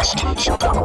出しているしょうか